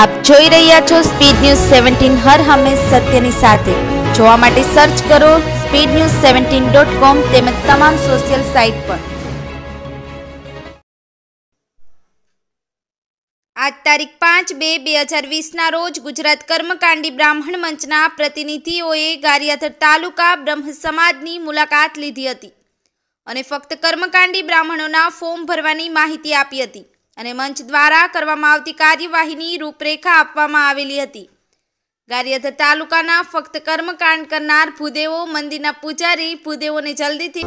આપ જોઈ રહ્યા છો સ્પીડ ન્યૂઝ સેવન્ટીન હર હંમેશ સત્યની સાથે. જોવા માટે સર્ચ કરો speed news seventeen dot com તેમજ તમામ સોશિયલ સાઇટ પર. આજ તારીખ પાંચ બે બે હજાર વીસના રોજ ગુજરાત કર્મકાંડી બ્રાહ્મણ મંચના પ્રતિનિધિઓએ ગારિયાધર તાલુકા બ્રહ્મ સમાજની મુલાકાત લીધી હતી અને ફક્ત કર્મકાંડી બ્રાહ્મણોના ફોર્મ ભરવાની માહિતી આપી હતી. અને મંચ દ્વારા કરવામાં આવતી કાર્યવાહીની રૂપરેખા આપવામાં આવેલી હતી. ગારિયાધર તાલુકાના ફક્ત કર્મકાંડ કરનાર ભૂદેવો, મંદિરના પૂજારી ભૂદેવોને જલ્દીથી